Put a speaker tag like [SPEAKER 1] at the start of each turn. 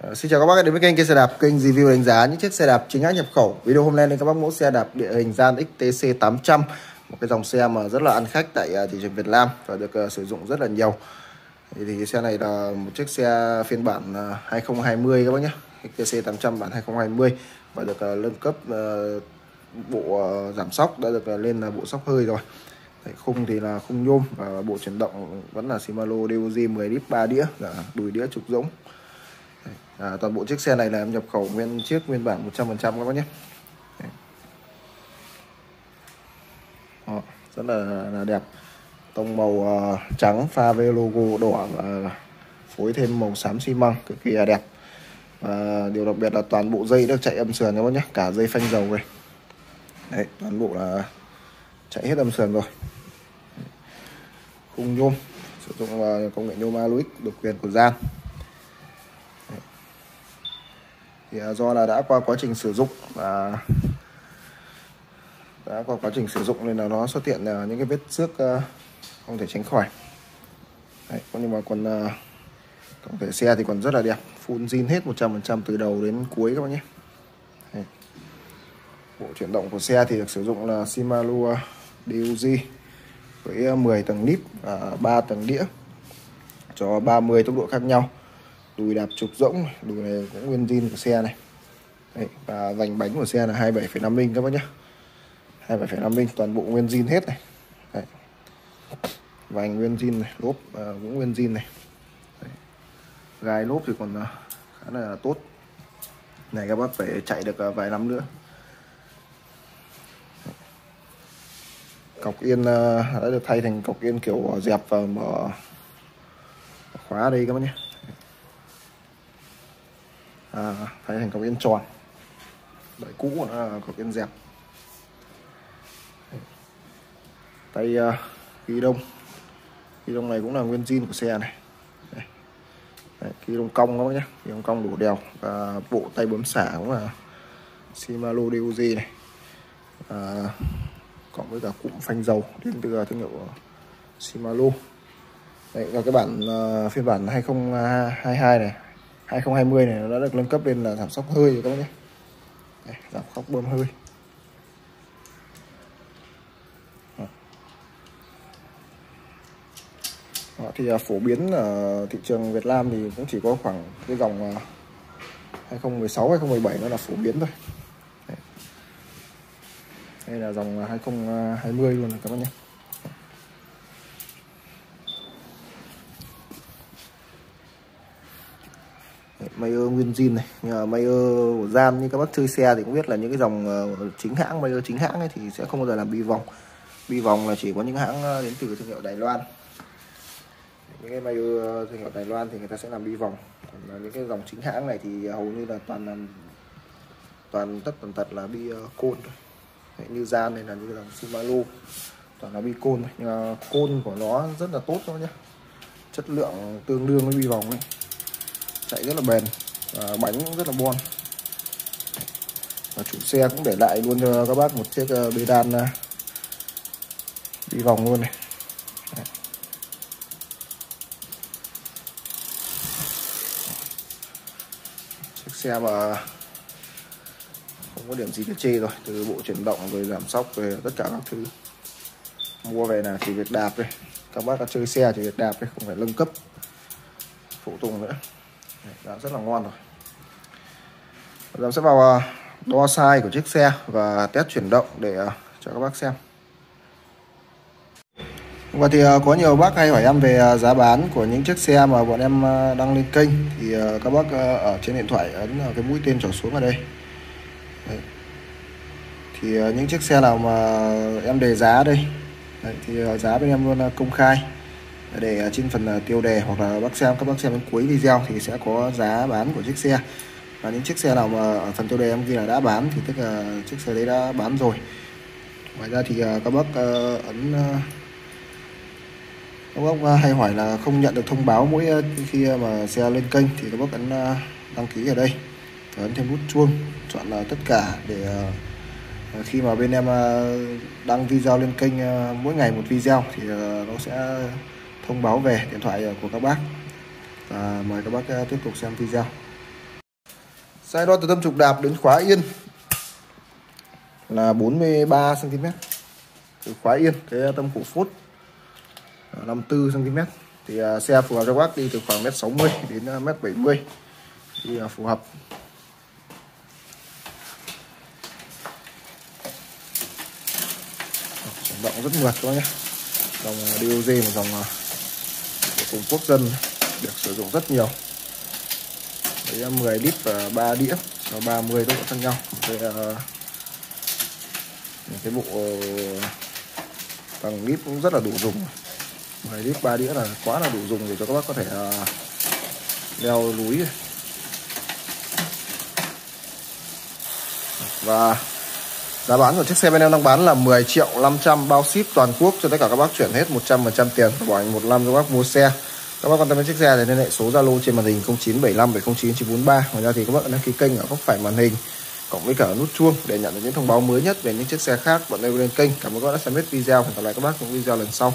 [SPEAKER 1] Ờ, xin chào các bác đến với kênh Kia xe đạp, kênh review đánh giá những chiếc xe đạp chính hãng nhập khẩu. Video hôm nay lên các bác mẫu xe đạp địa hình gian XTC 800, một cái dòng xe mà rất là ăn khách tại à, thị trường Việt Nam và được uh, sử dụng rất là nhiều. Thì, thì xe này là một chiếc xe phiên bản à, 2020 các bác nhé, XTC 800 bản 2020 và được nâng cấp bộ giảm sóc đã được lên là bộ sóc hơi rồi. Đấy, khung thì là khung nhôm và bộ chuyển động vẫn là Shimano DOG 10 lít 3 đĩa, đùi đĩa trục rỗng à, toàn bộ chiếc xe này là em nhập khẩu nguyên chiếc nguyên bản 100% các bác nhé. Đó, rất là, là đẹp. Tông màu uh, trắng pha với logo đỏ và phối thêm màu xám xi măng cực kỳ là đẹp. Và điều đặc biệt là toàn bộ dây được chạy âm sườn các bác nhé cả dây phanh dầu này đấy toàn bộ là chạy hết âm sườn rồi. Khung nhôm sử dụng à, công nghệ nhôm aluix độc quyền của Giang. Thì à, do là đã qua quá trình sử dụng và đã qua quá trình sử dụng nên là nó xuất hiện những cái vết xước à, không thể tránh khỏi. Đấy, nhưng mà còn à, tổng thể xe thì còn rất là đẹp full zin hết 100% từ đầu đến cuối các bạn nhé. Đấy. bộ chuyển động của xe thì được sử dụng là Shimano DUG với 10 tầng nip và 3 tầng đĩa cho 30 tốc độ khác nhau đùi đạp trục rỗng đùi này cũng nguyên zin của xe này. Đấy, và vành bánh của xe là 27,5 inch các bác nhá. 27,5 inch toàn bộ nguyên zin hết này. Đấy. vành nguyên zin này lốp uh, cũng nguyên zin này. Đấy. gai lốp thì còn uh, khá là tốt. Này các bác phải chạy được uh, vài năm nữa. Cọc yên uh, đã được thay thành cọc yên kiểu dẹp và mở khóa đây các bác nhé à, thay thành cọc yên tròn. Đời cũ của nó là cọc yên dẹp. Tay à, uh, ghi đông. Ghi đông này cũng là nguyên zin của xe này. Đây. Đấy, ghi đông cong các bác nhé ghi đông cong đủ đèo. Và bộ tay bấm xả cũng là Shimano DOG này. À, cộng với cả cụm phanh dầu đến từ thương hiệu Shimano. Đấy, và cái bản uh, phiên bản 2022 này. 2020 này nó đã được nâng cấp lên là giảm sóc hơi rồi các bác nhé. Đây, giảm sóc bơm hơi. Đó, thì à, phổ biến ở thị trường Việt Nam thì cũng chỉ có khoảng cái dòng à, 2016 2017 nó là phổ biến thôi. Đây là dòng à, 2020 luôn rồi các bác nhé. Mayer nguyên zin này. Nhưng Mayer của gian như các bác chơi xe thì cũng biết là những cái dòng ờ, chính hãng, Mayer chính hãng ấy thì sẽ không bao giờ làm bi vòng. Bi vòng là chỉ có những hãng ờ, đến từ thương hiệu Đài Loan. Những cái Mayer ờ, thương hiệu Đài Loan thì người ta sẽ làm bi vòng. Còn những cái dòng chính hãng này thì hầu như là toàn làm, toàn tất tần tật là bi côn thôi. Như gian này là như dòng Shimano, toàn là bi côn thôi. Nhưng mà côn của nó rất là tốt thôi nhé chất lượng tương đương với bi vòng ấy chạy rất là bền và bánh cũng rất là bon và chủ xe cũng để lại luôn cho các bác một chiếc ờ, bê đan ờ, đi vòng luôn này. Chiếc xe mà không có điểm gì để chê rồi, từ bộ chuyển động rồi giảm sóc về tất cả các thứ. Mua về là chỉ việc đạp thôi. Các bác đã chơi xe chỉ việc đạp thôi, không phải nâng cấp, phụ tùng nữa đã rất là ngon rồi. Bây giờ sẽ vào à, đo size của chiếc xe và test chuyển động để à, cho các bác xem. Và thì à, có nhiều bác hay hỏi em về giá bán của những chiếc xe mà bọn em đăng lên kênh. Thì các bác ở trên điện thoại ấn cái mũi tên trở xuống ở đây. Đấy. thì những chiếc xe nào mà em đề giá đây? Đấy, thì giá bên em luôn công khai để à, trên phần à, tiêu đề hoặc là bác xem, các bác xem đến cuối video thì sẽ có giá bán của chiếc xe. Và những chiếc xe nào mà ở phần tiêu đề em ghi là đã bán thì tức là chiếc xe đấy đã bán rồi. Ngoài ra thì à, các bác ờ, ấn ờ, các bác hay hỏi là không nhận được thông báo mỗi ờ, khi mà xe lên kênh thì các bác ấn đăng ký ở đây. Và ấn thêm nút chuông, chọn là tất cả để khi mà bên em đăng video lên kênh mỗi ngày một video thì nó sẽ thông báo về điện thoại ờ, của các bác và mời các bác ờ, tiếp tục xem video Sai đo từ tâm trục đạp đến khóa yên là 43 cm. Từ khóa yên, cái ờ, tâm cổ phốt 54 cm. Thì xe phù hợp cho bác đi từ khoảng mét 60 đến mét 70 thì phù hợp. Động rất mượt các bác nhé. Dòng DOG một dòng của cùng quốc dân được sử dụng rất nhiều. Đấy 10 lít và 3 đĩa. Cho 30 độ khác nhau. Đây uh, cái bộ ờ, bằng lít cũng rất là đủ dùng. 10 lít 3 đĩa là quá là đủ dùng để cho các bác có thể uh, leo núi. Và giá bán của chiếc xe bên em đang bán là 10 triệu 500 bao ship toàn quốc, cho tất cả các bác chuyển hết 100% tiền bảo hành một năm cho các bác mua xe. Các bác quan tâm đến chiếc xe thì liên hệ số Zalo trên màn hình 0975 709 943 ngoài ra thì các bác đăng ký kênh ở góc phải màn hình, cộng với cả nút chuông để nhận được những thông báo mới nhất về những chiếc xe khác bọn em lên kênh. Cảm ơn các bác đã xem hết video. Hẹn gặp lại các bác trong video lần sau.